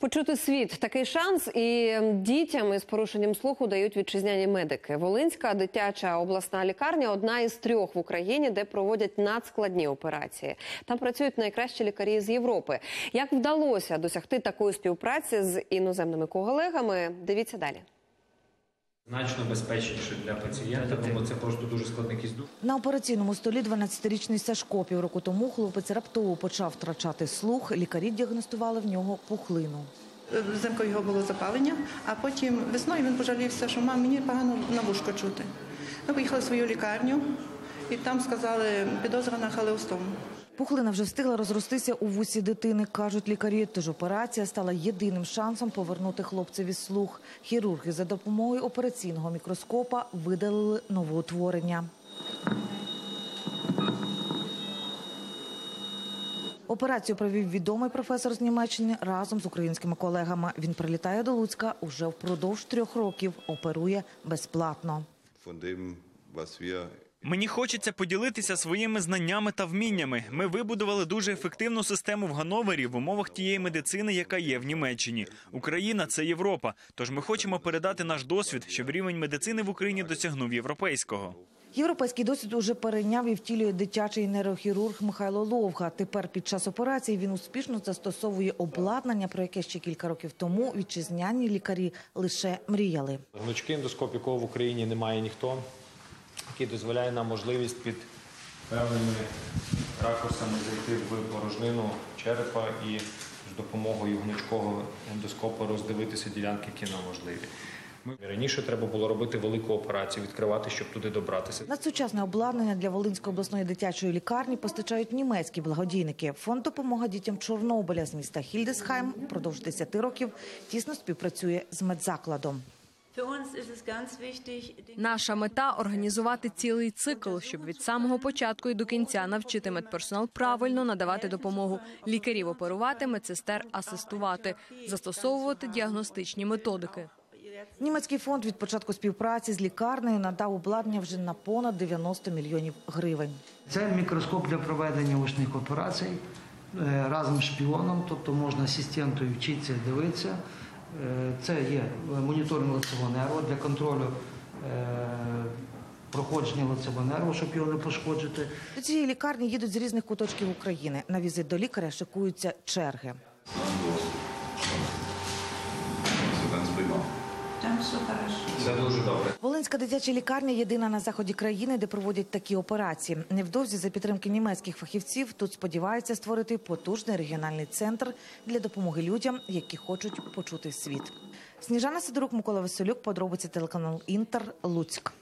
Почути світ такий шанс і дітям із порушенням слуху дають вітчизняні медики. Волинська дитяча обласна лікарня одна із трьох в Україні, де проводять надскладні операції. Там працюють найкращі лікарі з Європи. Як вдалося досягти такої співпраці з іноземними колегами? Дивіться далі. Значно безпечніше для пацієнта, тому це просто дуже складний якийсь дух. На операційному столі 12-річний Сашко. Півроку тому хлопець раптово почав втрачати слух. Лікарі діагностували в нього пухлину. Взимку його було запалення, а потім весною він пожалівся, що мам, мені погано на вушко чути. Ми поїхали в свою лікарню і там сказали підозра на халеостому. Пухлина вже встигла розростися у вусі дитини, кажуть лікарі. Тож операція стала єдиним шансом повернути хлопцеві слух. Хірурги за допомогою операційного мікроскопа видалили новоутворення. Операцію провів відомий професор з Німеччини разом з українськими колегами. Він прилітає до Луцька уже впродовж трьох років. Оперує безплатно. Мені хочеться поділитися своїми знаннями та вміннями. Ми вибудували дуже ефективну систему в Гановері в умовах тієї медицини, яка є в Німеччині. Україна це Європа. Тож ми хочемо передати наш досвід, щоб рівень медицини в Україні досягнув європейського. Європейський досвід уже перейняв і втілює дитячий нейрохірург Михайло Ловга. Тепер під час операції він успішно застосовує обладнання, про яке ще кілька років тому вітчизняні лікарі лише мріяли. Гнучкий ендоскоп, якого в Україні немає ніхто, який дозволяє нам можливість під певними ракурсами зайти в порожнину черепа і з допомогою гнучкого ендоскопа роздивитися ділянки, які нам можливі. Раніше треба було робити велику операцію, відкривати, щоб туди добратися. Надсучасне обладнання для Волинської обласної дитячої лікарні постачають німецькі благодійники. Фонд допомога дітям Чорнобиля з міста Хільдесхайм впродовж 10 років тісно співпрацює з медзакладом. Наша мета організувати цілий цикл, щоб від самого початку і до кінця навчити медперсонал правильно надавати допомогу, лікарів оперувати, медсестер асистувати, застосовувати діагностичні методики. Німецький фонд від початку співпраці з лікарнею надав обладнання вже на понад 90 мільйонів гривень. Це мікроскоп для проведення очних операцій е, разом з шпіоном, тобто можна асистентою вчитися дивитися. Е, Це є моніторинг лицевого нерва для контролю е, проходження лицевого нерва, щоб його не пошкоджити. До цієї лікарні їдуть з різних куточків України. На візит до лікаря шикуються черги. Хорошо. Це дуже добре. Волинська дитяча лікарня єдина на заході країни, де проводять такі операції. Невдовзі за підтримки німецьких фахівців тут сподіваються створити потужний регіональний центр для допомоги людям, які хочуть почути світ. Сніжана Сидорук, Микола Василюк, подробиці телеканал Інтер, Луцьк.